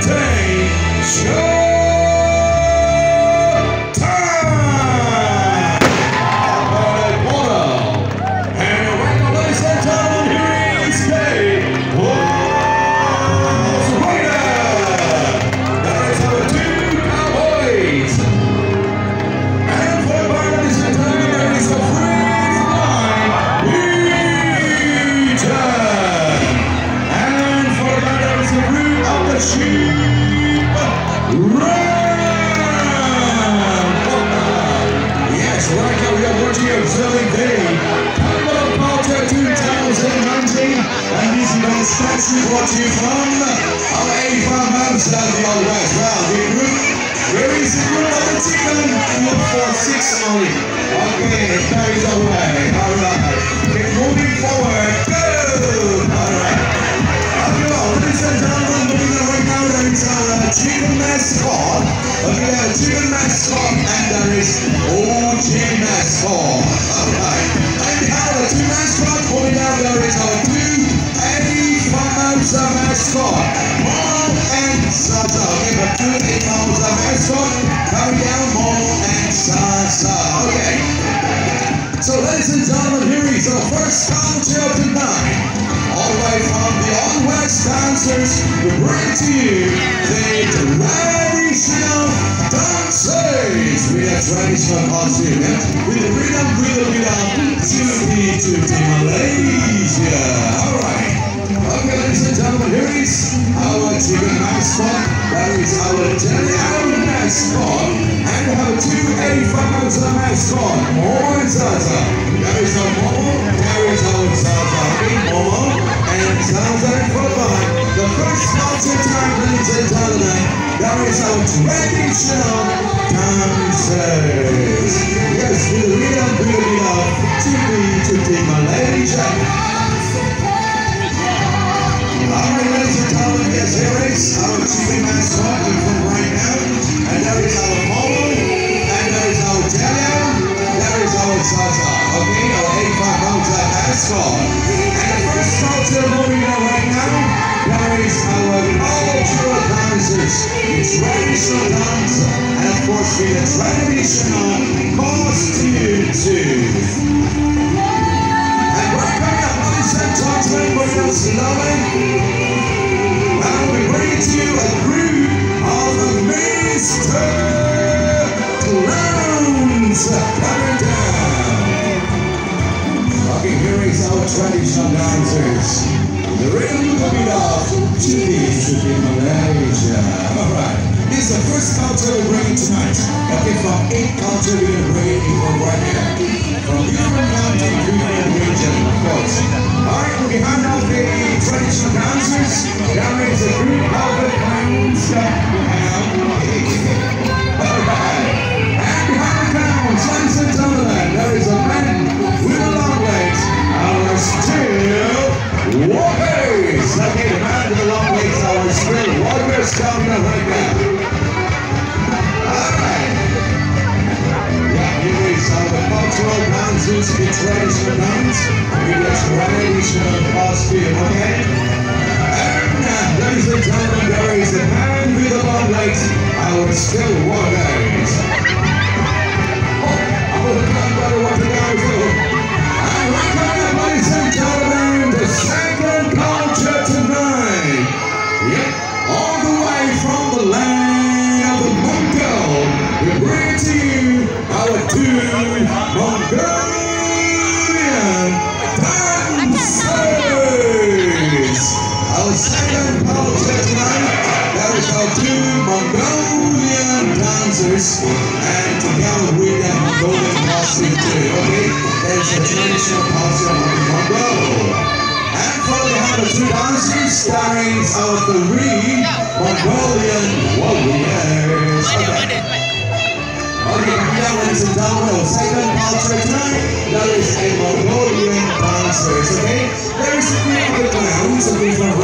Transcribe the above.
Showtime! Are working observing day. Capital Culture 2019. And this brought to you from our 85 members of the Old West. Well, the group, where is the group of the chicken? Group for six only. Chicken mascot, and there is OG mascot. All right. And have the two mascot moving down. There is our two A'Famosa mascot, Mom and Sasa. Okay, the two A'Famosa mascot coming down, Mom and Sasa. Okay. So, ladies and gentlemen, here is our first cocktail tonight. All the way from the Old West dancers, we bring to you the costume, yeah? With rhythm, rhythm, rhythm, to the, to the Malaysia. All right. Okay, ladies and gentlemen, here is our chicken mascot. That is our Italian mascot. And we have two A'Famosa mascot, Momo and Zaza. There is our Momo, there is our Zaza. Okay, Momo and Zaza fun. The first concert time, ladies and gentlemen, there is our traditional traditional. And ladies and we bring to you a group of Mr. Clowns coming down. Okay, here is our traditional dancers. The rhythm coming off to the to the Malaysia. This is the first culture we're bringing tonight. Okay, from eight culture we're gonna bring in from right here. From Huron County, Greenland region, of course. Alright, we're behind all the traditional dancers. There is a group of the clowns costume, okay? And uh, ladies and gentlemen, there is a man with the long legs, our still walkers. Oh, I will come by the water down too. And now, ladies and gentlemen, the second culture tonight. Yep, all the way from the land of the Mongol, we bring to you our two Mongolian two Mongolian dancers, and together with them Mongolian costume too, okay? That is the traditional costume of the Mongol. And for the the two dancers starring our three Mongolian warriors. Okay. Okay, now ladies and gentlemen, our second culture tonight, that is a Mongolian dancers, okay? There is a group of the clowns, okay, from right